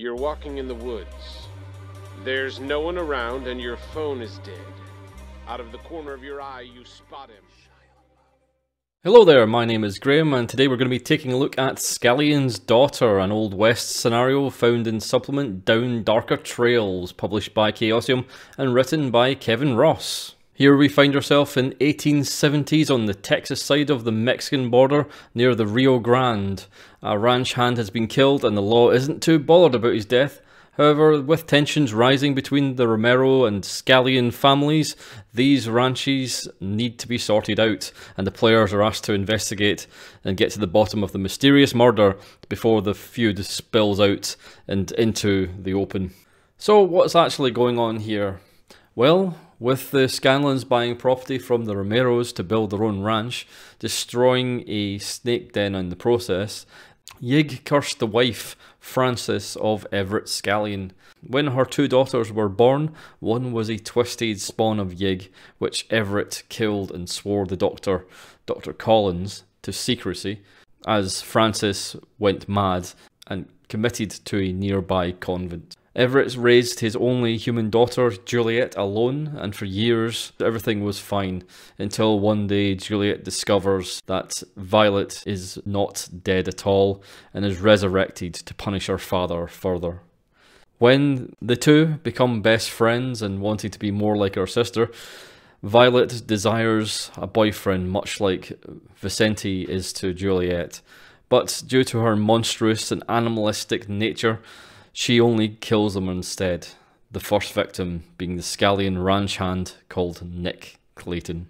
You're walking in the woods. There's no one around and your phone is dead. Out of the corner of your eye, you spot him. Hello there, my name is Graeme, and today we're going to be taking a look at Scanlon's Daughter, an Old West scenario found in supplement Down Darker Trails, published by Chaosium and written by Kevin Ross. Here we find ourselves in 1870s on the Texas side of the Mexican border near the Rio Grande. A ranch hand has been killed and the law isn't too bothered about his death. However, with tensions rising between the Romero and Scanlon families, these ranches need to be sorted out, and the players are asked to investigate and get to the bottom of the mysterious murder before the feud spills out and into the open. So, what's actually going on here? Well, with the Scanlons buying property from the Romeros to build their own ranch, destroying a snake den in the process, Yig cursed the wife, Frances of Everett Scanlon. When her two daughters were born, one was a twisted spawn of Yig, which Everett killed and swore the doctor, Dr. Collins, to secrecy, as Frances went mad and committed to a nearby convent. Everett raised his only human daughter, Juliet, alone, and for years everything was fine until one day Juliet discovers that Violet is not dead at all and is resurrected to punish her father further. When the two become best friends and wanting to be more like her sister, Violet desires a boyfriend much like Vicente is to Juliet, but due to her monstrous and animalistic nature, she only kills them instead, the first victim being the Scanlon ranch hand called Nick Clayton.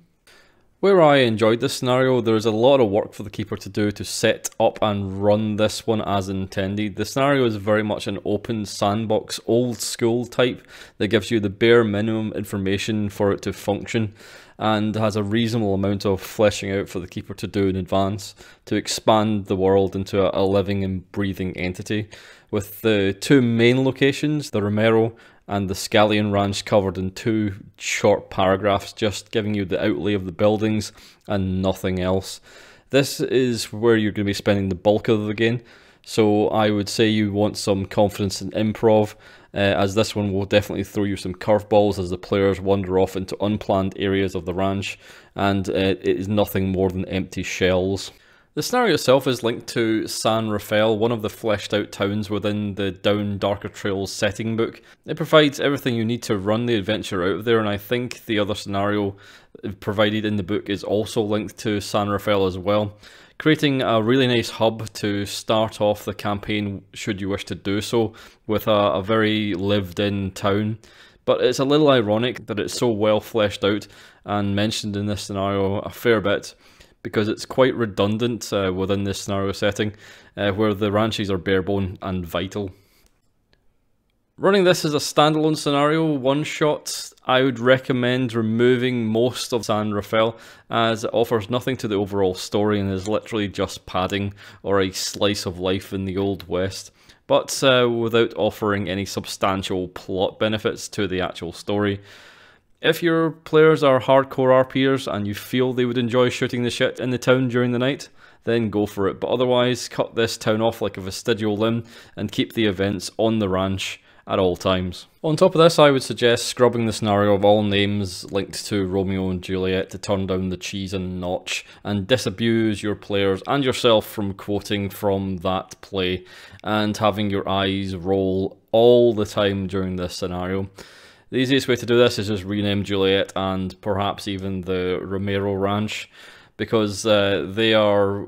Where I enjoyed this scenario, there is a lot of work for the keeper to do to set up and run this one as intended. The scenario is very much an open sandbox, old school type that gives you the bare minimum information for it to function and has a reasonable amount of fleshing out for the keeper to do in advance to expand the world into a, a living and breathing entity. With the two main locations, the Romero and the Scanlon Ranch covered in two short paragraphs, just giving you the outlay of the buildings and nothing else. This is where you're going to be spending the bulk of the game, so I would say you want some confidence in improv, uh, as this one will definitely throw you some curveballs as the players wander off into unplanned areas of the ranch, and uh, it is nothing more than empty shells. The scenario itself is linked to San Rafael, one of the fleshed out towns within the Down Darker Trails setting book. It provides everything you need to run the adventure out of there, and I think the other scenario provided in the book is also linked to San Rafael as well, creating a really nice hub to start off the campaign should you wish to do so, with a, a very lived in town. But it's a little ironic that it's so well fleshed out and mentioned in this scenario a fair bit because it's quite redundant uh, within this scenario setting, uh, where the ranches are barebone and vital. Running this as a standalone scenario, one shot, I would recommend removing most of San Rafael as it offers nothing to the overall story and is literally just padding or a slice of life in the Old West, but uh, without offering any substantial plot benefits to the actual story. If your players are hardcore RPers and you feel they would enjoy shooting the shit in the town during the night, then go for it. But otherwise, cut this town off like a vestigial limb and keep the events on the ranch at all times. On top of this, I would suggest scrubbing the scenario of all names linked to Romeo and Juliet to turn down the cheese and notch and disabuse your players and yourself from quoting from that play and having your eyes roll all the time during this scenario. The easiest way to do this is just rename Juliet and perhaps even the Romero Ranch because uh, they are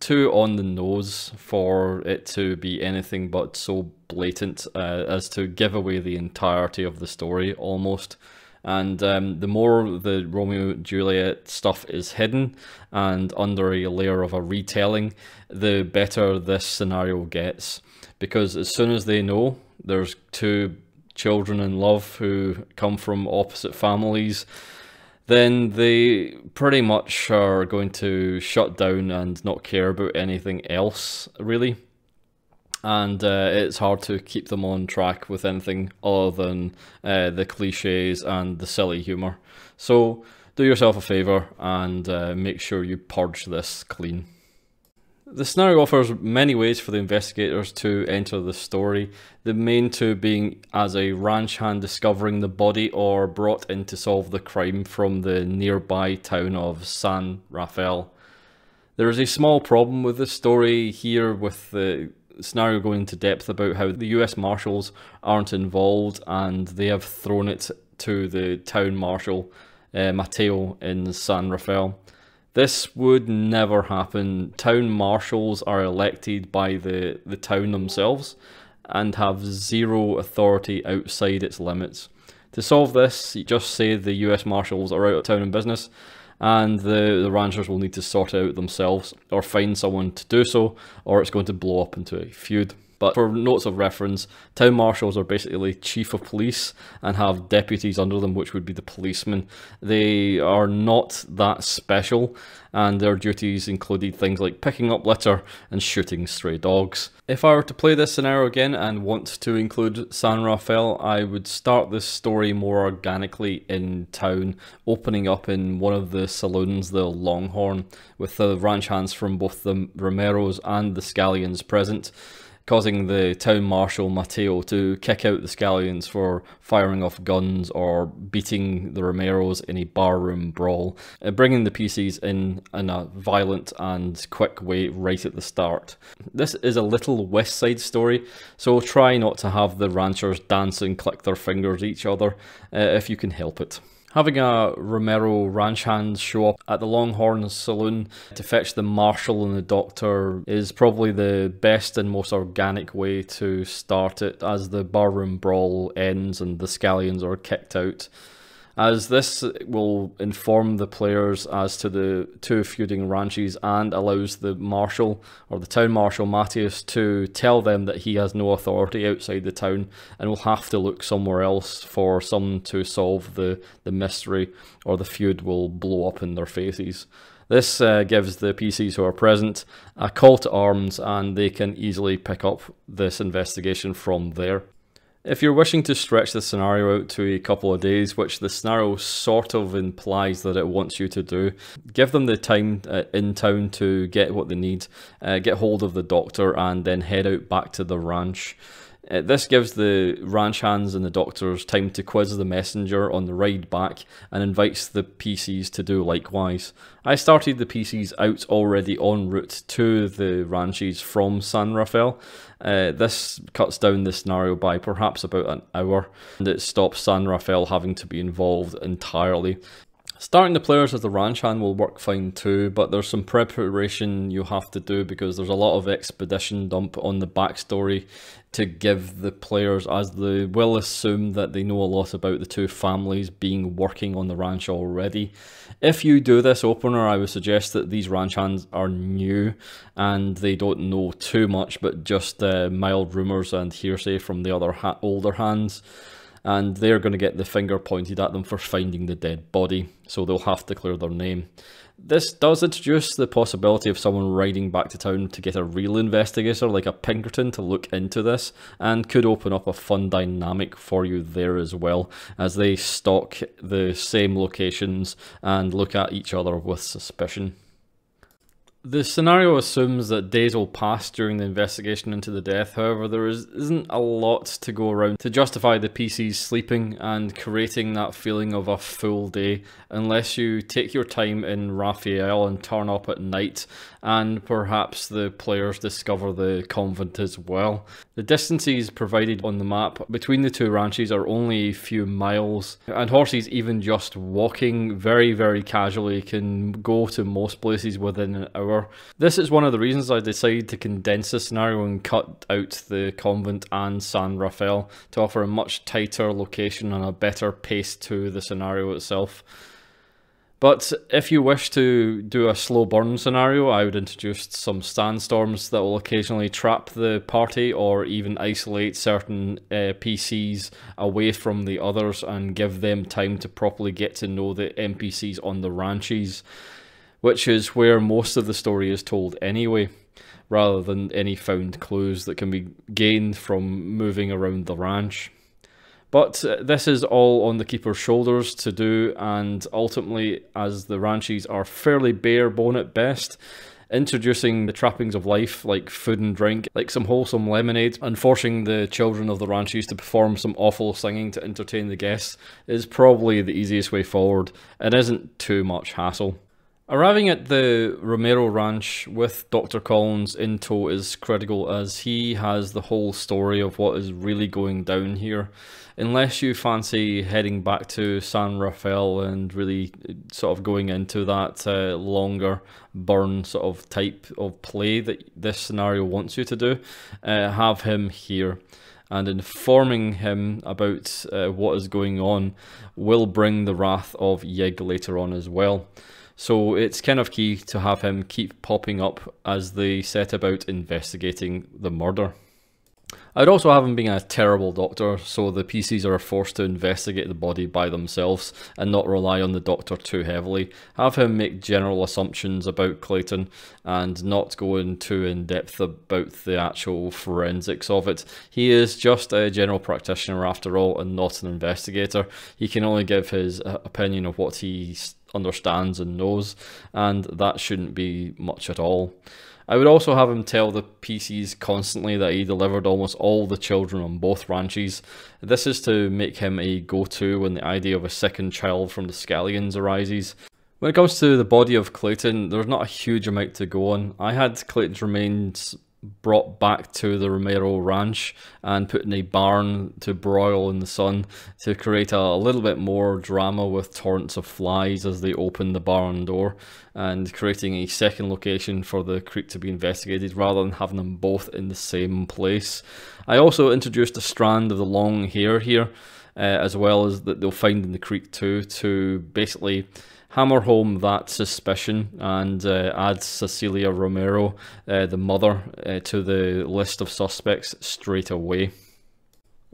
too on the nose for it to be anything but so blatant uh, as to give away the entirety of the story almost. And um, the more the Romeo Juliet stuff is hidden and under a layer of a retelling, the better this scenario gets. Because as soon as they know there's two children in love who come from opposite families, then they pretty much are going to shut down and not care about anything else, really. And uh, it's hard to keep them on track with anything other than uh, the cliches and the silly humour. So do yourself a favour and uh, make sure you purge this clean. The scenario offers many ways for the investigators to enter the story, the main two being as a ranch hand discovering the body or brought in to solve the crime from the nearby town of San Rafael. There is a small problem with the story here with the scenario going into depth about how the US Marshals aren't involved and they have thrown it to the town marshal, uh, Mateo, in San Rafael. This would never happen. Town marshals are elected by the, the town themselves and have zero authority outside its limits. To solve this, you just say the US Marshals are out of town in business and the, the ranchers will need to sort it out themselves or find someone to do so or it's going to blow up into a feud. But for notes of reference, town marshals are basically chief of police and have deputies under them, which would be the policemen. They are not that special, and their duties included things like picking up litter and shooting stray dogs. If I were to play this scenario again and want to include San Rafael, I would start this story more organically in town, opening up in one of the saloons, the Longhorn, with the ranch hands from both the Romeros and the Scanlons present causing the town marshal Mateo to kick out the Scanlons for firing off guns or beating the Romeros in a barroom brawl, uh, bringing the PCs in in a violent and quick way right at the start. This is a little West Side story, so try not to have the ranchers dance and click their fingers at each other uh, if you can help it. Having a Romero ranch hand show up at the Longhorn Saloon to fetch the marshal and the doctor is probably the best and most organic way to start it as the barroom brawl ends and the Scanlons are kicked out as this will inform the players as to the two feuding ranches and allows the marshal or the town marshal Matthias to tell them that he has no authority outside the town and will have to look somewhere else for someone to solve the, the mystery or the feud will blow up in their faces. This uh, gives the PCs who are present a call to arms and they can easily pick up this investigation from there. If you're wishing to stretch the scenario out to a couple of days, which the scenario sort of implies that it wants you to do, give them the time uh, in town to get what they need, uh, get hold of the doctor, and then head out back to the ranch. Uh, this gives the ranch hands and the doctors time to quiz the messenger on the ride back and invites the PCs to do likewise. I started the PCs out already en route to the ranches from San Rafael. Uh, this cuts down the scenario by perhaps about an hour and it stops San Rafael having to be involved entirely. Starting the players as the ranch hand will work fine too, but there's some preparation you have to do because there's a lot of expedition dump on the backstory to give the players as they will assume that they know a lot about the two families being working on the ranch already. If you do this opener, I would suggest that these ranch hands are new and they don't know too much, but just uh, mild rumours and hearsay from the other ha older hands and they're going to get the finger pointed at them for finding the dead body, so they'll have to clear their name. This does introduce the possibility of someone riding back to town to get a real investigator like a Pinkerton to look into this, and could open up a fun dynamic for you there as well, as they stalk the same locations and look at each other with suspicion. The scenario assumes that days will pass during the investigation into the death, however there is, isn't a lot to go around to justify the PCs sleeping and creating that feeling of a full day unless you take your time in Raphael and turn up at night and perhaps the players discover the convent as well. The distances provided on the map between the two ranches are only a few miles and horses even just walking very very casually can go to most places within an hour hour. This is one of the reasons I decided to condense the scenario and cut out the convent and San Rafael to offer a much tighter location and a better pace to the scenario itself. But if you wish to do a slow burn scenario, I would introduce some sandstorms that will occasionally trap the party or even isolate certain uh, PCs away from the others and give them time to properly get to know the NPCs on the ranches which is where most of the story is told anyway, rather than any found clues that can be gained from moving around the ranch. But uh, this is all on the keeper's shoulders to do, and ultimately, as the ranches are fairly bare bone at best, introducing the trappings of life like food and drink, like some wholesome lemonade, and forcing the children of the ranches to perform some awful singing to entertain the guests is probably the easiest way forward and isn't too much hassle. Arriving at the Romero Ranch with Dr. Collins in tow is critical as he has the whole story of what is really going down here. Unless you fancy heading back to San Rafael and really sort of going into that uh, longer burn sort of type of play that this scenario wants you to do, uh, have him here and informing him about uh, what is going on will bring the wrath of Yig later on as well. So it's kind of key to have him keep popping up as they set about investigating the murder. I'd also have him being a terrible doctor, so the PCs are forced to investigate the body by themselves and not rely on the doctor too heavily. Have him make general assumptions about Clayton and not go into in depth about the actual forensics of it. He is just a general practitioner after all and not an investigator. He can only give his uh, opinion of what he understands and knows, and that shouldn't be much at all. I would also have him tell the PCs constantly that he delivered almost all the children on both ranches. This is to make him a go-to when the idea of a second child from the Scanlons arises. When it comes to the body of Clayton, there's not a huge amount to go on. I had Clayton's remains brought back to the Romero ranch and put in a barn to broil in the sun to create a, little bit more drama with torrents of flies as they open the barn door and creating a second location for the creek to be investigated rather than having them both in the same place. I also introduced a strand of the long hair here uh, as well as that they'll find in the creek too to basically hammer home that suspicion and uh, add Cecilia Romero, uh, the mother, uh, to the list of suspects straight away.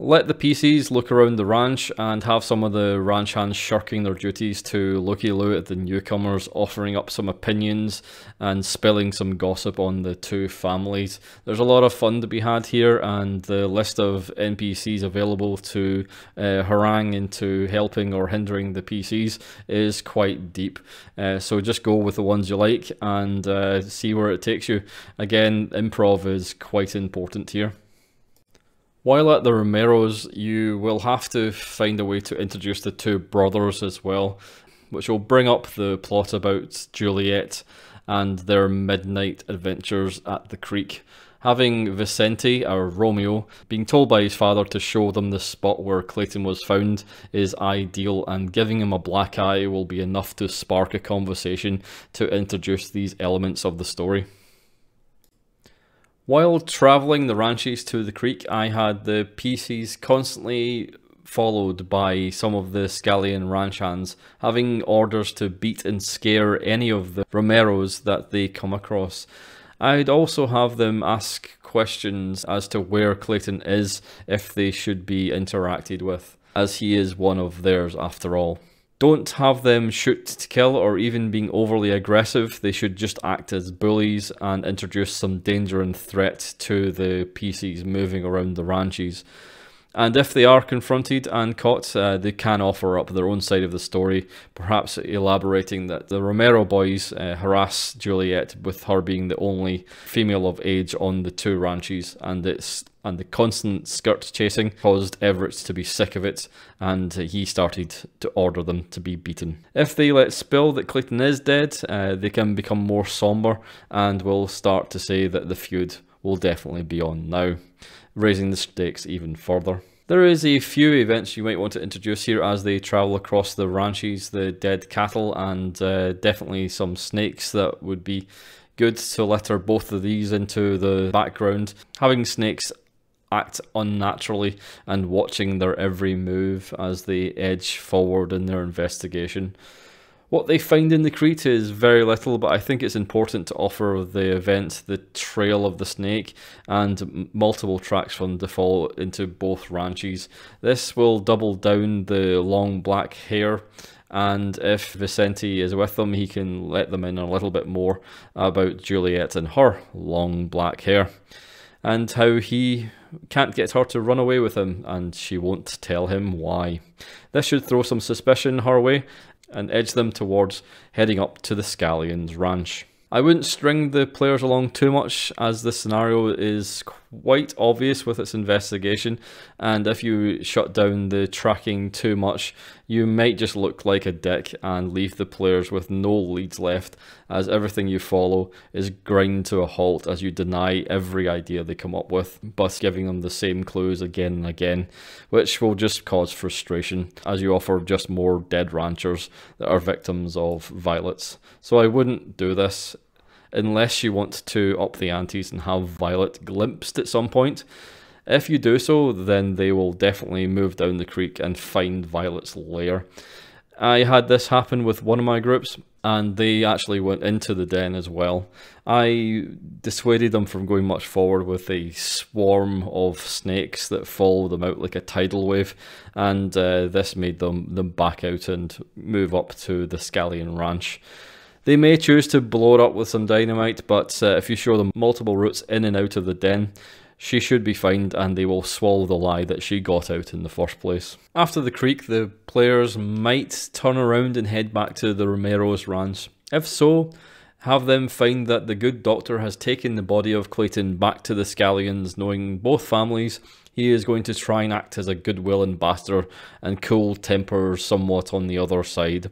Let the PCs look around the ranch and have some of the ranch hands shirking their duties to looky loo at the newcomers, offering up some opinions and spilling some gossip on the two families. There's a lot of fun to be had here, and the list of NPCs available to uh, harangue into helping or hindering the PCs is quite deep. Uh, so just go with the ones you like and uh, see where it takes you. Again, improv is quite important here. While at the Romeros, you will have to find a way to introduce the two brothers as well, which will bring up the plot about Juliet and their midnight adventures at the creek. Having Vicente, or Romeo, being told by his father to show them the spot where Clayton was found is ideal, and giving him a black eye will be enough to spark a conversation to introduce these elements of the story. While travelling the ranches to the creek, I had the PCs constantly followed by some of the Scanlon ranch hands, having orders to beat and scare any of the Romeros that they come across. I'd also have them ask questions as to where Clayton is if they should be interacted with, as he is one of theirs after all. Don't have them shoot to kill or even being overly aggressive. They should just act as bullies and introduce some danger and threat to the PCs moving around the ranches. And if they are confronted and caught, uh, they can offer up their own side of the story, perhaps elaborating that the Romero boys uh, harass Juliet with her being the only female of age on the two ranches, and it's and the constant skirt chasing caused Everett to be sick of it, and he started to order them to be beaten. If they let spill that Clayton is dead, uh, they can become more somber and will start to say that the feud will definitely be on now raising the stakes even further. There is a few events you might want to introduce here as they travel across the ranches, the dead cattle, and uh, definitely some snakes that would be good to litter both of these into the background. Having snakes act unnaturally and watching their every move as they edge forward in their investigation. What they find in the Crete is very little, but I think it's important to offer the event the trail of the snake and multiple tracks from the fall into both ranches. This will double down the long black hair and if Vicente is with them, he can let them in a little bit more about Juliet and her long black hair, and how he can't get her to run away with him, and she won't tell him why. This should throw some suspicion her way, and edge them towards heading up to the Scanlons ranch. I wouldn't string the players along too much as this scenario is quite obvious with its investigation and if you shut down the tracking too much you might just look like a dick and leave the players with no leads left as everything you follow is grind to a halt as you deny every idea they come up with but giving them the same clues again and again which will just cause frustration as you offer just more dead ranchers that are victims of violets so I wouldn't do this unless you want to up the antes and have Violet glimpsed at some point. If you do so, then they will definitely move down the creek and find Violet's lair. I had this happen with one of my groups, and they actually went into the den as well. I dissuaded them from going much forward with a swarm of snakes that follow them out like a tidal wave, and uh, this made them, them back out and move up to the Scanlon Ranch. They may choose to blow it up with some dynamite, but uh, if you show them multiple routes in and out of the den, she should be fined and they will swallow the lie that she got out in the first place. After the creek, the players might turn around and head back to the Romero's ranch. If so, have them find that the good doctor has taken the body of Clayton back to the Scanlons, knowing both families he is going to try and act as a goodwill ambassador and cool tempers somewhat on the other side.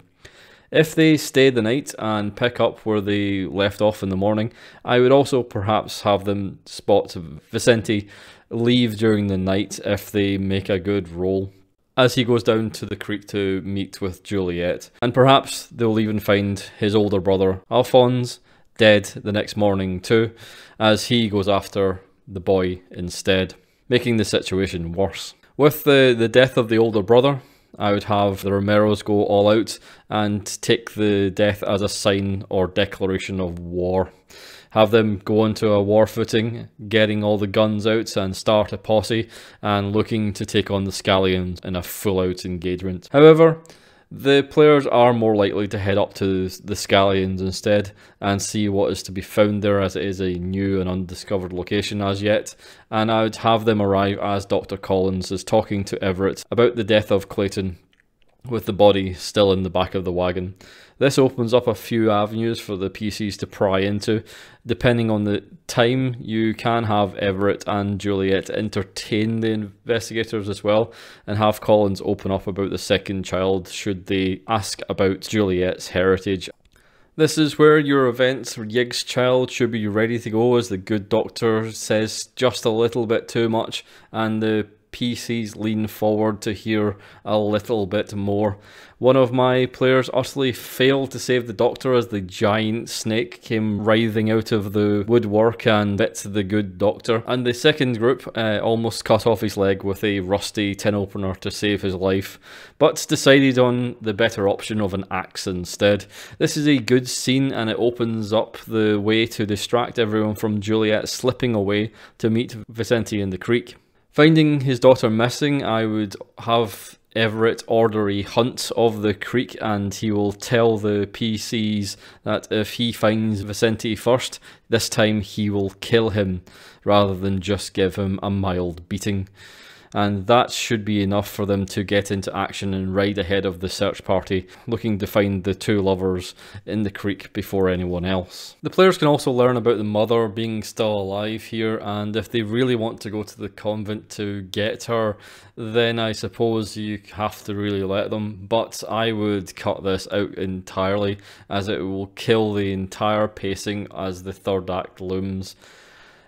If they stay the night and pick up where they left off in the morning, I would also perhaps have them spot Vicente leave during the night if they make a good roll as he goes down to the creek to meet with Juliet. And perhaps they'll even find his older brother, Alphonse, dead the next morning too, as he goes after the boy instead, making the situation worse. With the, the death of the older brother, I would have the Romeros go all out and take the death as a sign or declaration of war. Have them go into a war footing, getting all the guns out and start a posse and looking to take on the Scanlons in a full out engagement. However, the players are more likely to head up to the Scanlons instead and see what is to be found there as it is a new and undiscovered location as yet. And I would have them arrive as Dr. Collins is talking to Everett about the death of Clayton with the body still in the back of the wagon. This opens up a few avenues for the PCs to pry into. Depending on the time, you can have Everett and Juliet entertain the investigators as well and have Collins open up about the second child should they ask about Juliet's heritage. This is where your events Yig's child should be ready to go as the good doctor says just a little bit too much and the PCs lean forward to hear a little bit more. One of my players utterly failed to save the doctor as the giant snake came writhing out of the woodwork and bit the good doctor. And the second group uh, almost cut off his leg with a rusty tin opener to save his life, but decided on the better option of an axe instead. This is a good scene and it opens up the way to distract everyone from Juliet slipping away to meet Vicente in the creek. Finding his daughter missing, I would have Everett order a hunt of the creek and he will tell the PCs that if he finds Vicente first, this time he will kill him rather than just give him a mild beating and that should be enough for them to get into action and ride ahead of the search party, looking to find the two lovers in the creek before anyone else. The players can also learn about the mother being still alive here, and if they really want to go to the convent to get her, then I suppose you have to really let them, but I would cut this out entirely as it will kill the entire pacing as the third act looms.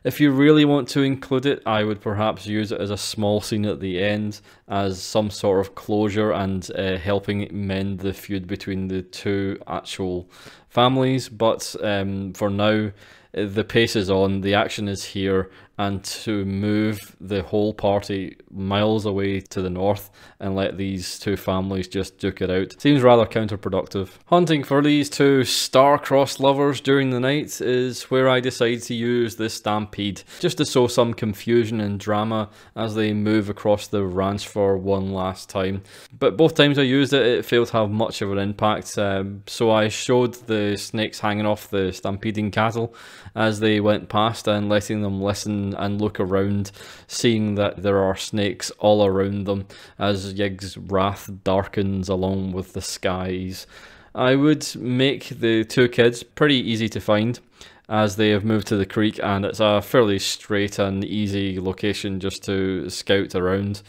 If you really want to include it, I would perhaps use it as a small scene at the end as some sort of closure and uh, helping mend the feud between the two actual families. But um, for now, the pace is on, the action is here, and to move the whole party miles away to the north and let these two families just duke it out seems rather counterproductive. Hunting for these two star-crossed lovers during the night is where I decide to use the stampede, just to sow some confusion and drama as they move across the ranch for one last time. But both times I used it, it failed to have much of an impact, um, so I showed the snakes hanging off the stampeding cattle as they went past and letting them listen and look around, seeing that there are snakes all around them as Yig's wrath darkens along with the skies. I would make the two kids pretty easy to find as they have moved to the creek and it's a fairly straight and easy location just to scout around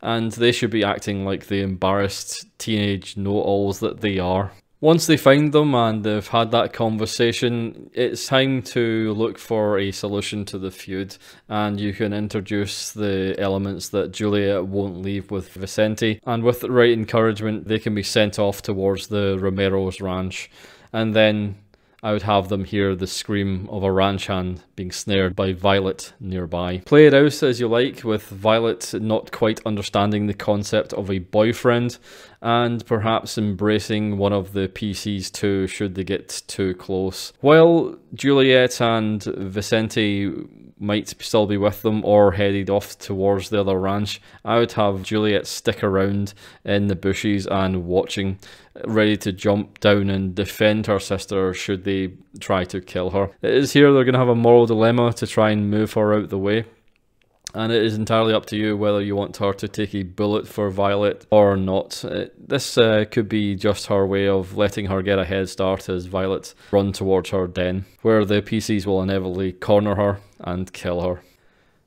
and they should be acting like the embarrassed teenage know-alls that they are. Once they find them and they've had that conversation, it's time to look for a solution to the feud, and you can introduce the elements that Juliet won't leave with Vicente, and with the right encouragement, they can be sent off towards the Romero's ranch, and then I would have them hear the scream of a ranch hand being snared by Violet nearby. Play it out as you like, with Violet not quite understanding the concept of a boyfriend, and perhaps embracing one of the PCs too should they get too close. While Juliet and Vicente might still be with them or headed off towards the other ranch, I would have Juliet stick around in the bushes and watching, ready to jump down and defend her sister should they try to kill her. It is here they're going to have a moral dilemma to try and move her out the way. And it is entirely up to you whether you want her to take a bullet for Violet or not. Uh, this uh, could be just her way of letting her get a head start as Violet run towards her den, where the PCs will inevitably corner her and kill her.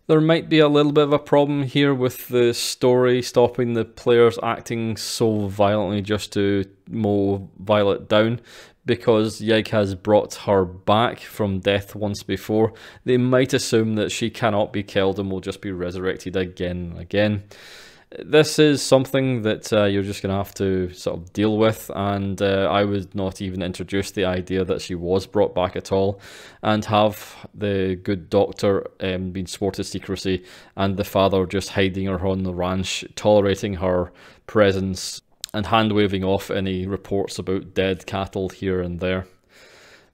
There might be a little bit of a problem here with the story stopping the players acting so violently just to mow Violet down, because Yig has brought her back from death once before, they might assume that she cannot be killed and will just be resurrected again and again. This is something that uh, you're just going to have to sort of deal with, and uh, I would not even introduce the idea that she was brought back at all, and have the good doctor um, being sworn to secrecy, and the father just hiding her on the ranch, tolerating her presence and hand waving off any reports about dead cattle here and there.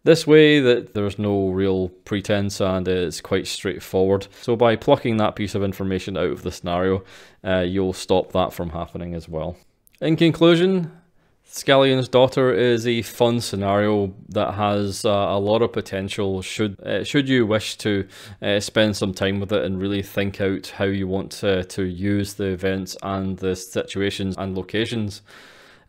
This way that there's no real pretense and it's quite straightforward. So by plucking that piece of information out of the scenario, uh, you'll stop that from happening as well. In conclusion, Scanlon's Daughter is a fun scenario that has uh, a lot of potential should uh, should you wish to uh, spend some time with it and really think out how you want to, to use the events and the situations and locations.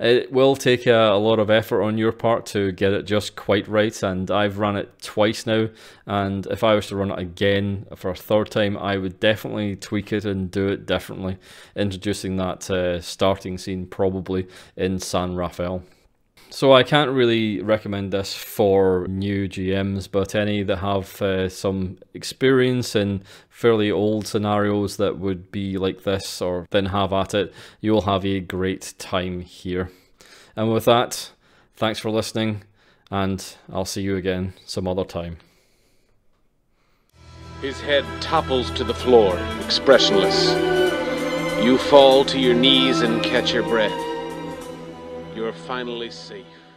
It will take a, a, lot of effort on your part to get it just quite right, and I've run it twice now. And if I was to run it again for a third time, I would definitely tweak it and do it differently, introducing that uh, starting scene probably in San Rafael. So I can't really recommend this for new GMs, but any that have uh, some experience in fairly old scenarios that would be like this or then have at it, you'll have a great time here. And with that, thanks for listening, and I'll see you again some other time. His head topples to the floor, expressionless. You fall to your knees and catch your breath. You're finally safe.